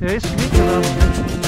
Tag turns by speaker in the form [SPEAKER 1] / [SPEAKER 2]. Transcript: [SPEAKER 1] 哎，是吗？